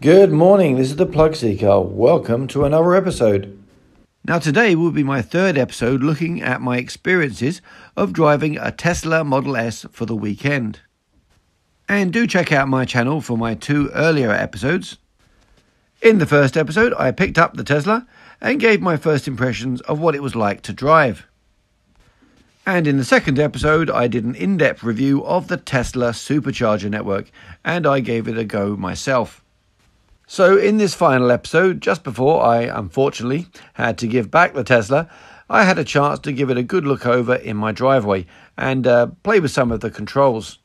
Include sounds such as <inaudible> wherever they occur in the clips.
Good morning, this is the Plug Seeker. Welcome to another episode. Now, today will be my third episode looking at my experiences of driving a Tesla Model S for the weekend. And do check out my channel for my two earlier episodes. In the first episode, I picked up the Tesla and gave my first impressions of what it was like to drive. And in the second episode, I did an in depth review of the Tesla Supercharger network and I gave it a go myself. So, in this final episode, just before I unfortunately had to give back the Tesla, I had a chance to give it a good look over in my driveway and uh, play with some of the controls.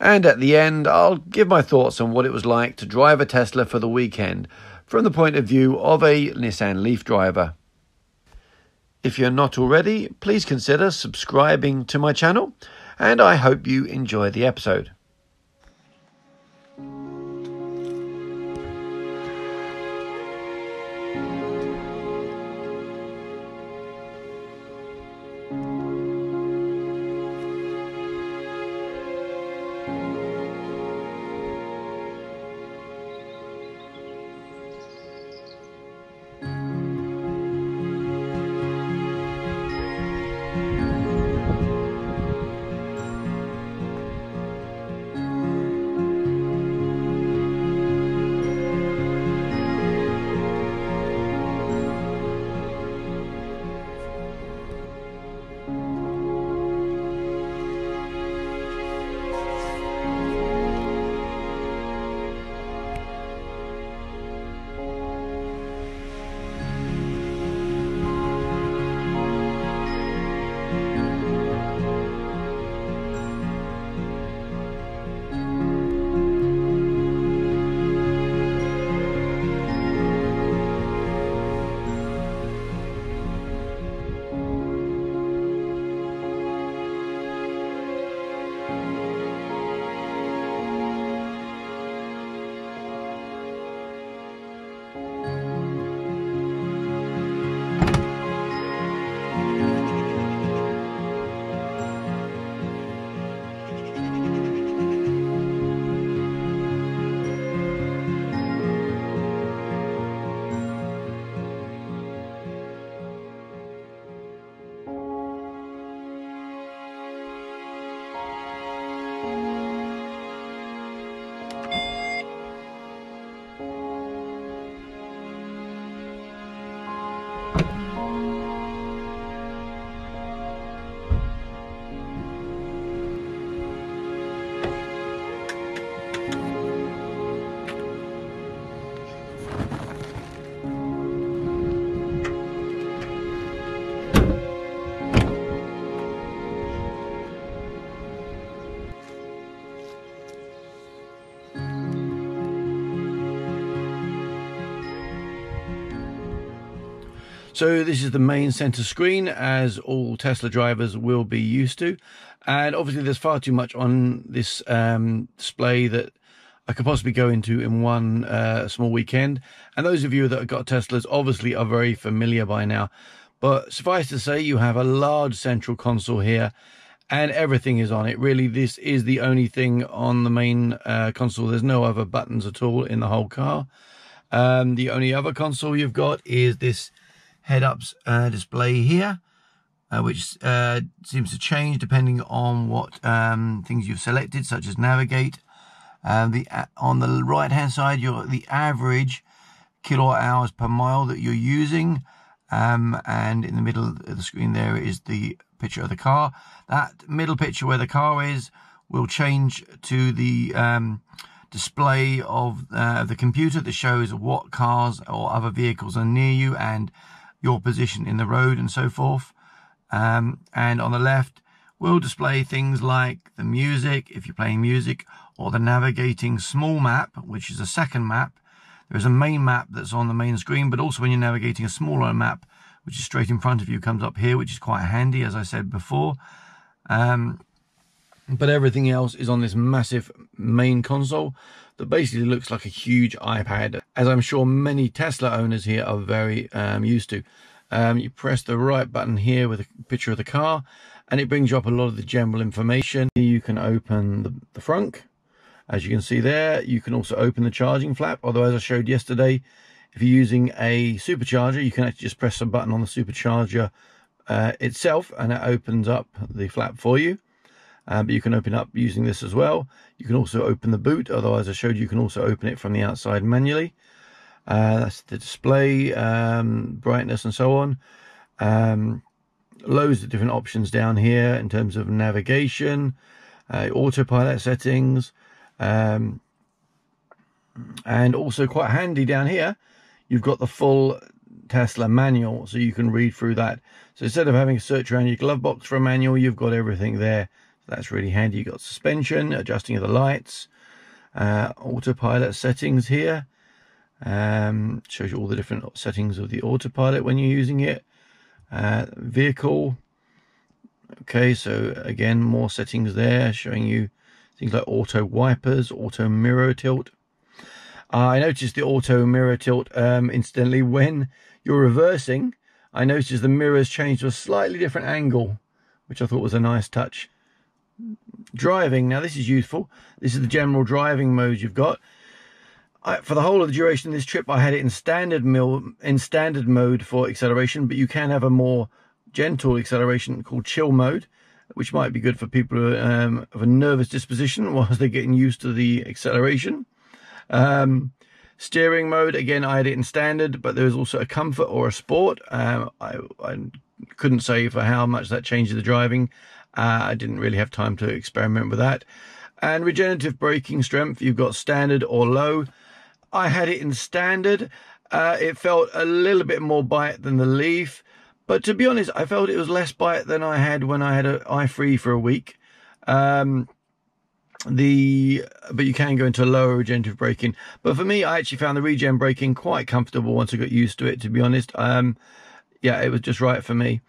And at the end, I'll give my thoughts on what it was like to drive a Tesla for the weekend from the point of view of a Nissan Leaf driver. If you're not already, please consider subscribing to my channel, and I hope you enjoy the episode. So this is the main center screen as all Tesla drivers will be used to. And obviously there's far too much on this um, display that I could possibly go into in one uh, small weekend. And those of you that have got Teslas obviously are very familiar by now. But suffice to say, you have a large central console here and everything is on it. Really, this is the only thing on the main uh, console. There's no other buttons at all in the whole car. Um, the only other console you've got is this head-ups uh, display here, uh, which uh, seems to change depending on what um, things you've selected, such as navigate. Um, the on the right-hand side, you're the average kilowatt hours per mile that you're using, um, and in the middle of the screen there is the picture of the car. That middle picture where the car is will change to the um, display of uh, the computer that shows what cars or other vehicles are near you and your position in the road and so forth. Um, and on the left, will display things like the music, if you're playing music, or the navigating small map, which is a second map. There's a main map that's on the main screen, but also when you're navigating a smaller map, which is straight in front of you, comes up here, which is quite handy, as I said before. Um, but everything else is on this massive main console that basically looks like a huge iPad, as I'm sure many Tesla owners here are very um, used to. Um, you press the right button here with a picture of the car, and it brings you up a lot of the general information. You can open the, the front, As you can see there, you can also open the charging flap. Although, as I showed yesterday, if you're using a supercharger, you can actually just press a button on the supercharger uh, itself and it opens up the flap for you. Uh, but you can open up using this as well. You can also open the boot, otherwise I showed you can also open it from the outside manually. Uh, that's the display, um, brightness and so on. Um, loads of different options down here in terms of navigation, uh, autopilot settings, um, and also quite handy down here, you've got the full Tesla manual, so you can read through that. So instead of having to search around your glove box for a manual, you've got everything there. So that's really handy. You've got suspension, adjusting of the lights, uh, autopilot settings here. Um, shows you all the different settings of the autopilot when you're using it. Uh, vehicle. Okay, so again, more settings there showing you things like auto wipers, auto mirror tilt. Uh, I noticed the auto mirror tilt, um, incidentally, when you're reversing, I noticed the mirrors change to a slightly different angle, which I thought was a nice touch. Driving, now this is useful. This is the general driving mode you've got. I, for the whole of the duration of this trip, I had it in standard mil, in standard mode for acceleration, but you can have a more gentle acceleration called chill mode, which might be good for people um, of a nervous disposition <laughs> whilst they're getting used to the acceleration. Um, steering mode, again, I had it in standard, but there was also a comfort or a sport. Um, I, I, couldn't say for how much that changes the driving. Uh, I didn't really have time to experiment with that. And regenerative braking strength, you've got standard or low. I had it in standard. Uh, it felt a little bit more bite than the Leaf. But to be honest, I felt it was less bite than I had when I had an i3 for a week. Um, the but you can go into a lower regenerative braking but for me i actually found the regen braking quite comfortable once i got used to it to be honest um yeah it was just right for me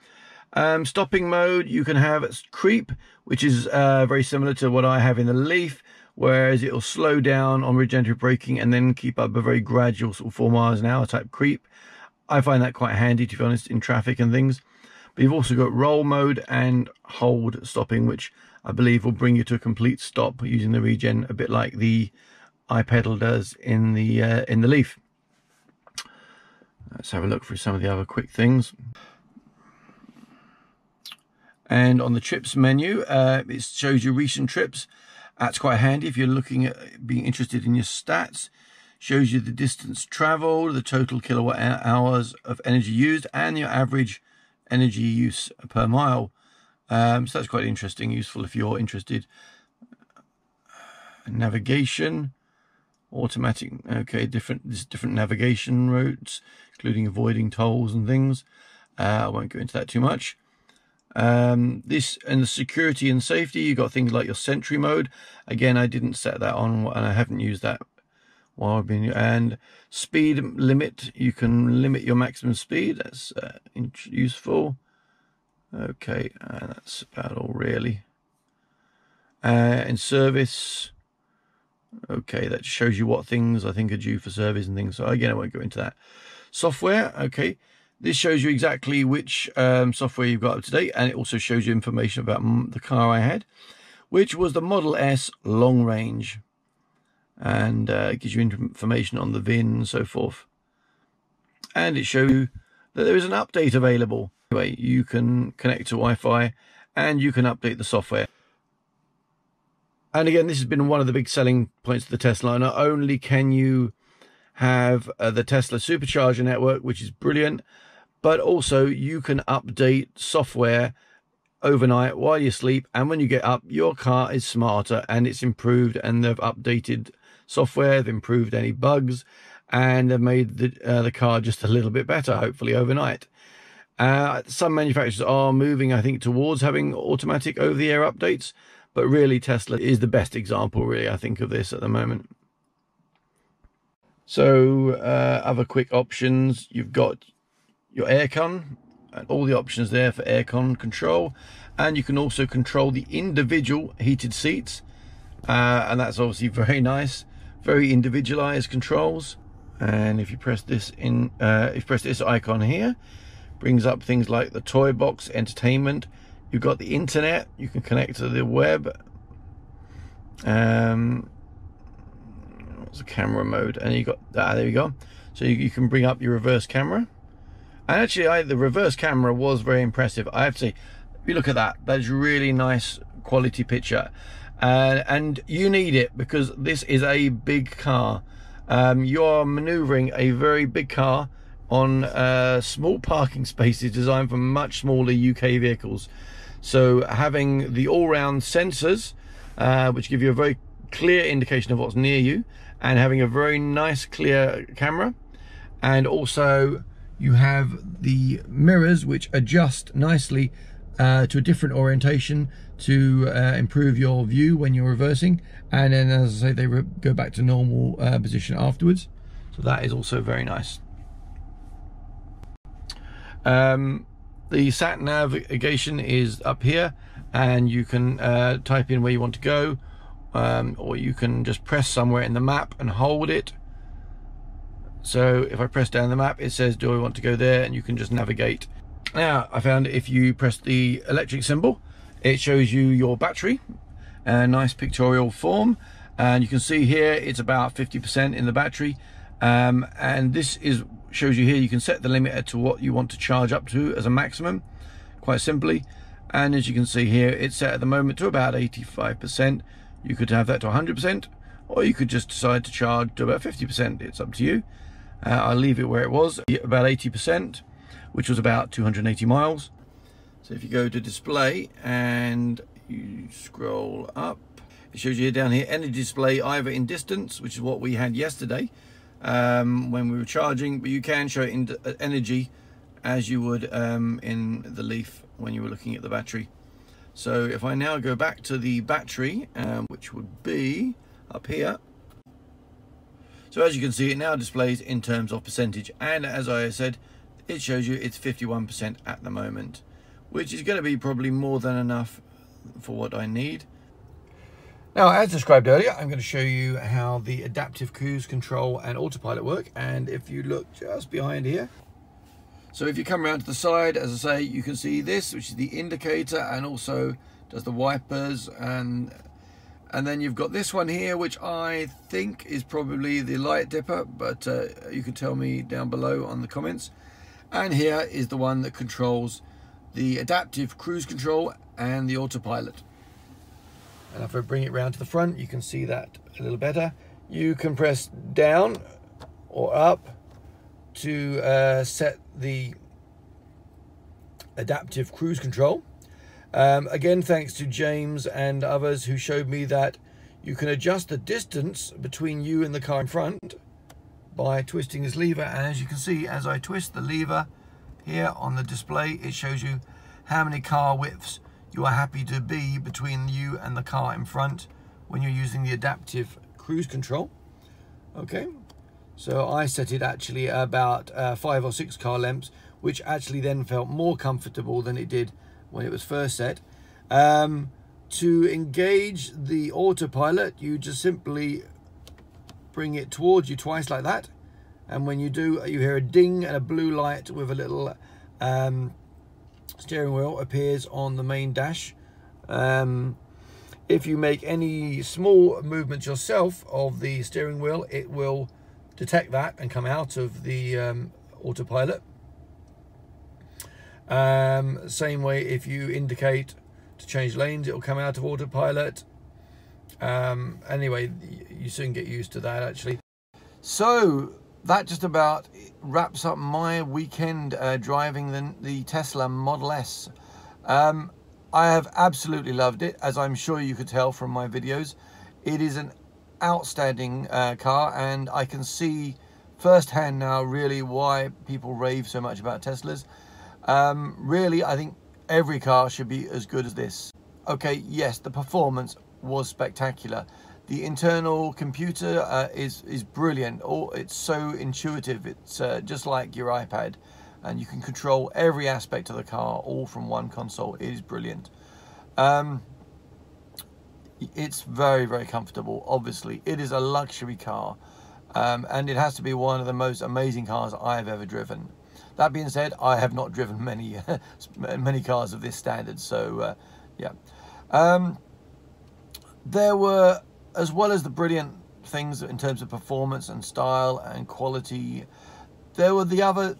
um stopping mode you can have creep which is uh very similar to what i have in the leaf whereas it'll slow down on regenerative braking and then keep up a very gradual sort of four miles an hour type creep. I find that quite handy, to be honest, in traffic and things. But you've also got roll mode and hold stopping, which I believe will bring you to a complete stop using the regen, a bit like the e-Pedal does in the uh, in the Leaf. Let's have a look through some of the other quick things. And on the trips menu, uh, it shows you recent trips. That's quite handy if you're looking at being interested in your stats. Shows you the distance traveled, the total kilowatt hours of energy used, and your average energy use per mile. Um, so that's quite interesting, useful if you're interested. Navigation, automatic, okay, different, different navigation routes, including avoiding tolls and things. Uh, I won't go into that too much. Um, this and the security and safety, you've got things like your sentry mode. Again, I didn't set that on and I haven't used that while I've been and speed limit. You can limit your maximum speed. That's uh, useful. Okay, uh, that's about all really. Uh, in service, okay, that shows you what things I think are due for service and things. So again, I won't go into that. Software, okay. This shows you exactly which um, software you've got up to date, and it also shows you information about the car I had, which was the Model S long range, and uh, gives you information on the VIN and so forth. And it shows you that there is an update available. Anyway, you can connect to Wi-Fi, and you can update the software. And again, this has been one of the big selling points of the Tesla. Not only can you have uh, the Tesla supercharger network, which is brilliant, but also you can update software overnight while you sleep and when you get up your car is smarter and it's improved and they've updated software they've improved any bugs and they've made the uh, the car just a little bit better hopefully overnight. Uh, some manufacturers are moving i think towards having automatic over the air updates but really tesla is the best example really i think of this at the moment. So uh, other quick options. You've got your aircon and all the options there for aircon control. And you can also control the individual heated seats. Uh, and that's obviously very <laughs> nice. Very individualized controls. And if you press this in uh, if you press this icon here brings up things like the toy box entertainment. You've got the internet. You can connect to the web. Um, That's the camera mode, and you got ah, there you go. So you, you can bring up your reverse camera. And actually, I, the reverse camera was very impressive. I have to say, if you look at that, that is really nice quality picture. Uh, and you need it because this is a big car. Um, you are maneuvering a very big car on uh, small parking <laughs> spaces designed for much smaller UK vehicles. So having the all-round sensors, uh, which give you a very clear indication of what's near you, and having a very nice clear camera, and also you have the mirrors which adjust nicely uh, to a different orientation to uh, improve your view when you're reversing. And then as I say they go back to normal uh, position afterwards. So that is also very nice. Um, the sat navigation is up here and you can uh, type in where you want to go. Um, or you can just press somewhere in the map and hold it so if I press down the map it says do I want to go there? And you can just navigate. Now I found if you press the electric symbol it shows you your battery a nice pictorial form. And you can see here it's about 50% in the battery. Um, and this is shows you here you can set the limiter to what you want to charge up to as a maximum quite simply. And as you can see here it's set at the moment to about 85% you could have that to 100% or you could just decide to charge to about 50% it's up to you uh, I'll leave it where it was about 80% which was about 280 miles so if you go to display and you scroll up it shows you down here energy display either in distance which is what we had yesterday um, when we were charging, but you can show it in uh, energy as you would um, in the Leaf when you were looking at the battery. So if I now go back to the battery, um, which would be up here, so as you can see, it now displays in terms of percentage. And as I said, it shows you it's 51% at the moment, which is going to be probably more than enough for what I need. Now, as described earlier, I'm going to show you how the adaptive cruise control and autopilot work. And if you look just behind here, so if you come around to the side, as I say, you can see this, which is the indicator and also does the wipers. And, and then you've got this one here, which I think is probably the light dipper, but uh, you can tell me down below on the comments. And here is the one that controls the adaptive cruise control and the autopilot. And if I bring it round to the front, you can see that a little better. You can press down or up to uh, set the adaptive cruise control. Um, again, thanks to James and others who showed me that you can adjust the distance between you and the car in front by twisting this lever. And as you can see, as I twist the lever here on the display, it shows you how many car widths you are happy to be between you and the car in front when you're using the adaptive cruise control. Okay, so I set it actually about uh, five or six car lengths, which actually then felt more comfortable than it did when it was first set. Um, to engage the autopilot, you just simply bring it towards you twice like that. And when you do, you hear a ding and a blue light with a little um, steering wheel appears on the main dash. Um, if you make any small movements yourself of the steering wheel, it will detect that and come out of the um, autopilot. Um, same way if you indicate to change lanes, it will come out of autopilot. Um, anyway, you soon get used to that actually. So that just about wraps up my weekend uh, driving the, the, Tesla Model S. Um, I have absolutely loved it, as I'm sure you could tell from my videos. It is an outstanding uh, car, and I can see firsthand now really why people rave so much about Teslas. Um, really, I think every car should be as good as this. Okay, yes, the performance was spectacular. The internal computer uh, is, is brilliant. Oh, it's so intuitive. It's uh, just like your iPad and you can control every aspect of the car all from one console. It is brilliant. Um, it's very, very comfortable, obviously. It is a luxury car um, and it has to be one of the most amazing cars I've ever driven. That being said, I have not driven many <laughs> many cars of this standard, so uh, yeah. Um, there were as well as the brilliant things in terms of performance and style and quality. There were the other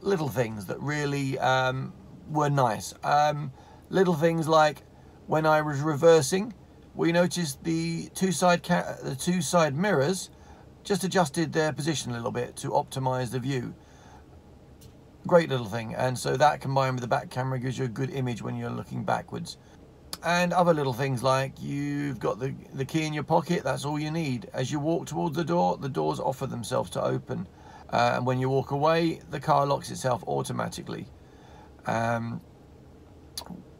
little things that really um, were nice. Um, little things like when I was reversing, we noticed the two side the two side mirrors just adjusted their position a little bit to optimize the view. Great little thing, and so that combined with the back camera gives you a good image when you're looking backwards. And other little things like you've got the, the key in your pocket, that's all you need. As you walk towards the door, the doors offer themselves to open. Uh, and when you walk away, the car locks itself automatically. Um,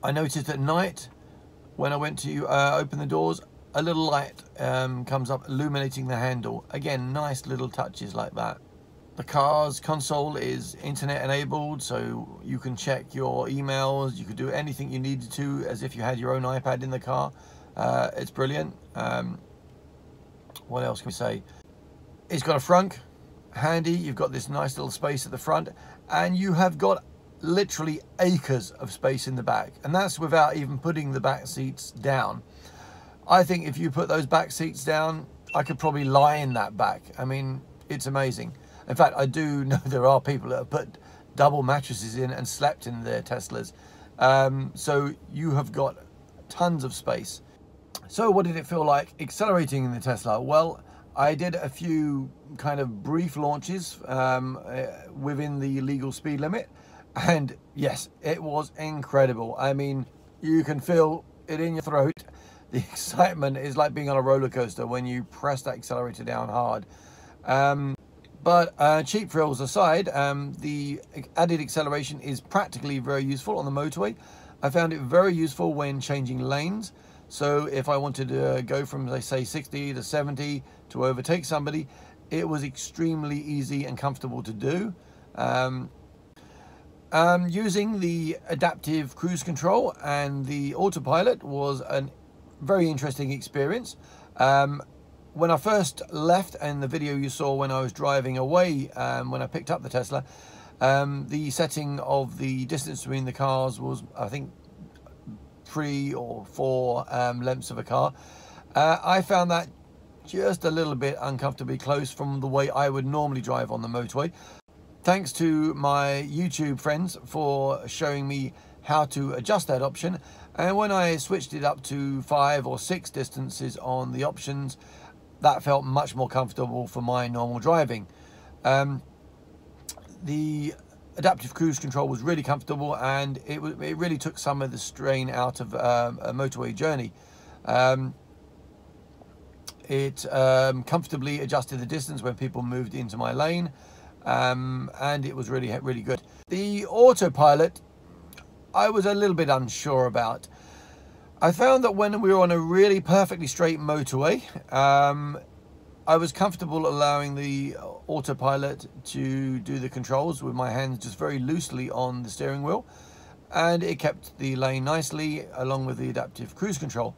I noticed at night, when I went to uh, open the doors, a little light um, comes up illuminating the handle. Again, nice little touches like that. The car's console is internet enabled, so you can check your emails, you could do anything you needed to as if you had your own iPad in the car. Uh, it's brilliant. Um, what else can we say? It's got a frunk, handy. You've got this nice little space at the front, and you have got literally acres of space in the back. And that's without even putting the back seats down. I think if you put those back seats down, I could probably lie in that back. I mean, it's amazing. In fact, I do <laughs> know there are people that have put double mattresses in and slept in their Teslas. Um, so you have got tons of space. So what did it feel like accelerating in the Tesla? Well, I did a few kind of brief launches um, uh, within the legal speed limit. And yes, it was incredible. I mean, you can feel it in your throat. <laughs> The excitement is like being on a roller coaster when you press that accelerator down hard. Um, but uh, cheap thrills aside, um, the added acceleration is practically very useful on the motorway. I found it very useful when changing lanes. So if I wanted to go from, let's say, 60 to 70 to overtake somebody, it was extremely easy and comfortable to do. Um, um, using the adaptive cruise control and the autopilot was a very interesting experience. Um, when I first left and the video you saw when I was driving away um, when I picked up the Tesla um, the setting of the distance between the cars was I think three or four um, lengths of a car. Uh, I found that just a little bit uncomfortably close from the way I would normally drive on the motorway. Thanks to my YouTube friends for showing me how to adjust that option. And when I switched it up to five or six distances on the options that felt much more comfortable for my normal driving. Um, the adaptive cruise control was really comfortable and it, it really took some of the strain out of um, a motorway journey. Um, it um, comfortably adjusted the distance when people moved into my lane um, and it was really, really good. The autopilot, I was a little bit unsure about. I found that when we were on a really perfectly straight motorway, um, I was comfortable allowing the autopilot to do the controls with my hands just very loosely on the steering wheel and it kept the lane nicely along with the adaptive cruise control.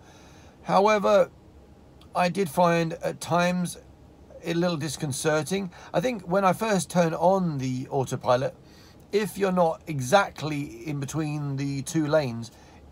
However, I did find at times a little disconcerting. I think when I first turn on the autopilot, if you're not exactly in between the two lanes,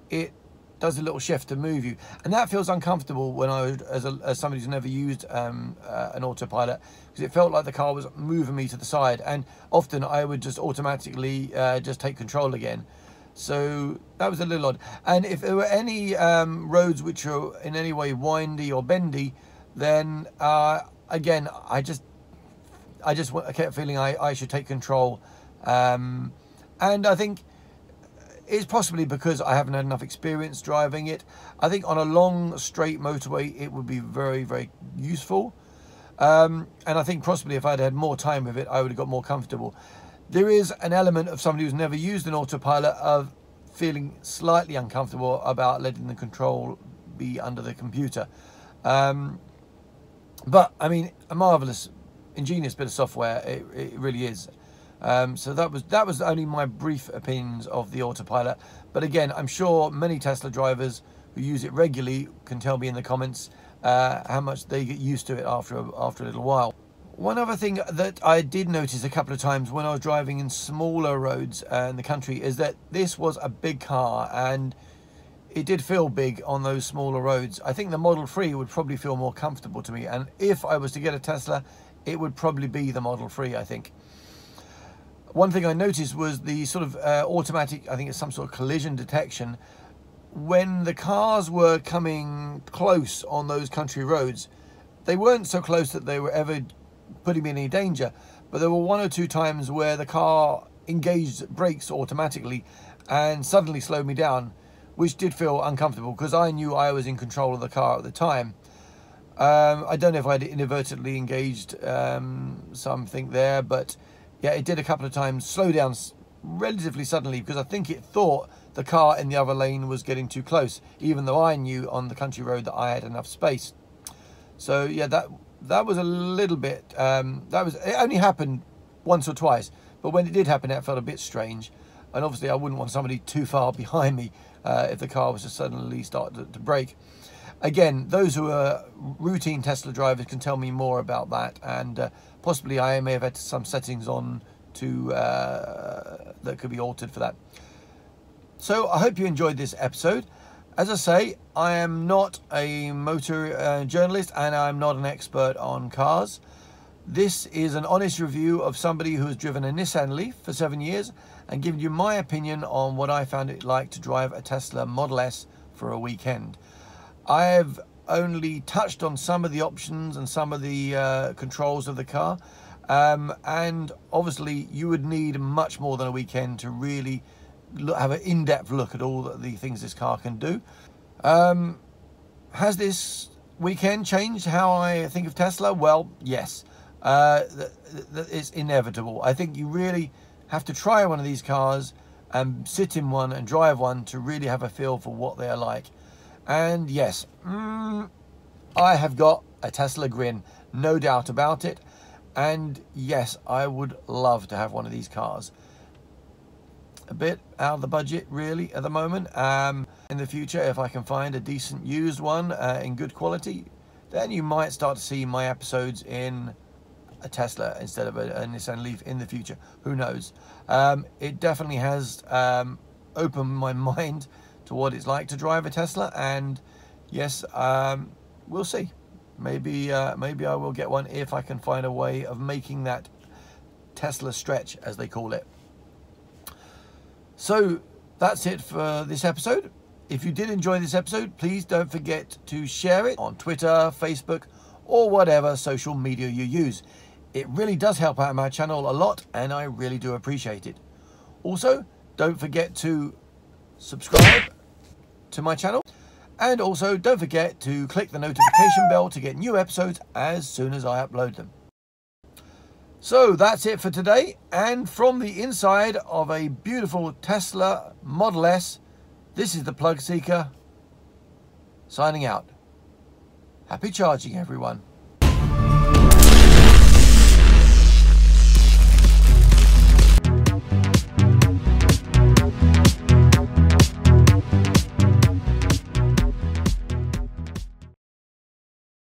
it does a little shift to move you. And that feels uncomfortable when I as, a, as somebody who's never used um, uh, an autopilot because it felt like the car was moving me to the side. And often I would just automatically uh, just take control again. So that was a little odd. And if there were any um, roads which are in any way windy or bendy then uh, again I just I just I kept feeling I, I should take control. Um, and I think it's possibly because I haven't had enough experience driving it. I think on a long straight motorway it would be very, very useful. Um, and I think possibly if I'd had more time with it, I would have got more comfortable. There is an element of somebody who's never used an autopilot of feeling slightly uncomfortable about letting the control be under the computer. Um, but I mean, a marvelous, ingenious bit of software. It, it really is. Um, so that was that was only my brief opinions of the autopilot. But again, I'm sure many Tesla drivers who use it regularly can tell me in the comments uh, how much they get used to it after after a little while. One other thing that I did notice a couple of times when I was driving in smaller roads uh, in the country is that this was a big car and it did feel big on those smaller roads. I think the Model 3 would probably feel more comfortable to me. And if I was to get a Tesla, it would probably be the Model 3, I think. One thing I noticed was the sort of uh, automatic, I think it's some sort of collision detection. When the cars were coming close on those country roads, they weren't so close that they were ever putting me in any danger. But there were one or two times where the car engaged brakes automatically and suddenly slowed me down which did feel uncomfortable because I knew I was in control of the car at the time. Um, I don't know if I'd inadvertently engaged um, something there, but yeah, it did a couple of times slow down relatively suddenly because I think it thought the car in the other lane was getting too close, even though I knew on the country road that I had enough space. So yeah, that that was a little bit. Um, that was it only happened once or twice, but when it did happen, it felt a bit strange. And obviously, I wouldn't want somebody too far <laughs> behind me uh, if the car was to suddenly start to, to brake. Again, those who are routine Tesla drivers can tell me more about that, and uh, possibly I may have had some settings on to uh, that could be altered for that. So I hope you enjoyed this episode. As I say, I am not a motor uh, journalist and I'm not an expert on cars. This is an honest review of somebody who has driven a Nissan Leaf for seven years and giving you my opinion on what I found it like to drive a Tesla Model S for a weekend. I have only touched on some of the options and some of the uh, controls of the car. Um, and obviously you would need much more than a weekend to really look, have an in-depth look at all the things this car can do. Um, has this weekend changed how I think of Tesla? Well, yes. Uh, it's inevitable. I think you really have to try one of these cars and sit in one and drive one to really have a feel for what they are like. And yes, mm, I have got a Tesla grin, no doubt about it. And yes, I would love to have one of these cars. A bit out of the budget, really, at the moment. Um, in the future, if I can find a decent used one uh, in good quality, then you might start to see my episodes in a Tesla instead of a, a Nissan Leaf in the future. Who knows? Um, it definitely has um, opened my <laughs> mind to what it's like to drive a Tesla, and yes, um, we'll see. Maybe uh, maybe I will get one if I can find a way of making that Tesla stretch, as they call it. So that's it for this episode. If you did enjoy this episode, please don't forget to share it on Twitter, Facebook, or whatever social media you use. It really does help out my channel a lot and I really do appreciate it. Also, don't forget to subscribe to my channel and also don't forget to click the notification bell to get new episodes as soon as I upload them. So that's it for today and from the inside of a beautiful Tesla Model S, this is the Plug Seeker signing out. Happy charging everyone.